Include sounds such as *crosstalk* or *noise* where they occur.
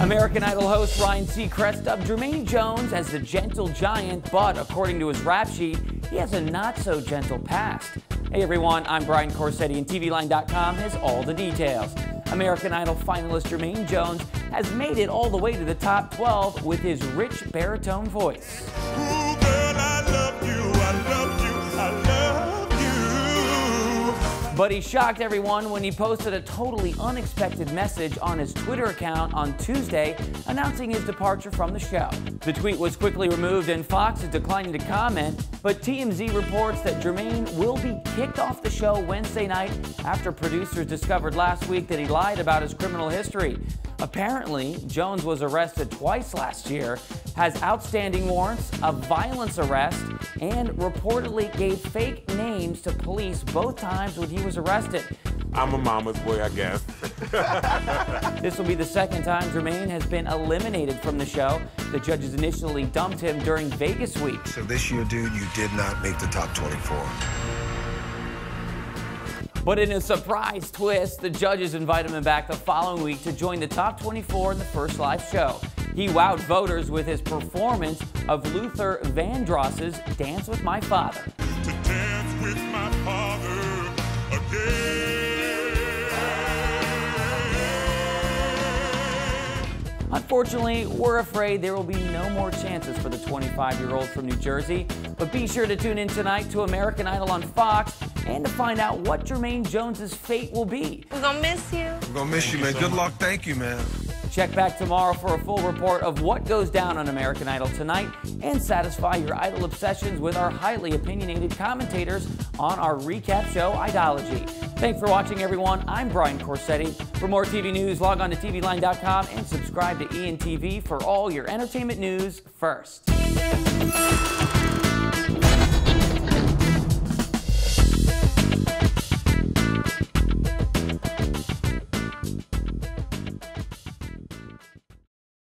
American Idol host Ryan Seacrest dubbed Jermaine Jones as the gentle giant, but according to his rap sheet, he has a not so gentle past. Hey everyone, I'm Brian Corsetti and TVLine.com has all the details. American Idol finalist Jermaine Jones has made it all the way to the top 12 with his rich baritone voice. But he shocked everyone when he posted a totally unexpected message on his Twitter account on Tuesday announcing his departure from the show. The tweet was quickly removed and Fox is declining to comment, but TMZ reports that Jermaine will be kicked off the show Wednesday night after producers discovered last week that he lied about his criminal history. Apparently, Jones was arrested twice last year, has outstanding warrants, a violence arrest, and reportedly gave fake names to police both times when he was arrested. I'm a mama's boy, I guess. *laughs* this will be the second time Jermaine has been eliminated from the show. The judges initially dumped him during Vegas week. So this year, dude, you did not make the top 24. But in a surprise twist, the judges invited him back the following week to join the top 24 in the first live show. He wowed voters with his performance of Luther Vandross's Dance with My Father. With my father Unfortunately, we're afraid there will be no more chances for the 25-year-old from New Jersey. But be sure to tune in tonight to American Idol on Fox and to find out what Jermaine Jones's fate will be. We're gonna miss you. We're gonna miss you, man. Good luck. Thank you, man. Check back tomorrow for a full report of what goes down on American Idol tonight and satisfy your idol obsessions with our highly opinionated commentators on our recap show, Idology. Thanks for watching, everyone. I'm Brian Corsetti. For more TV news, log on to TVLine.com and subscribe to ENTV for all your entertainment news first.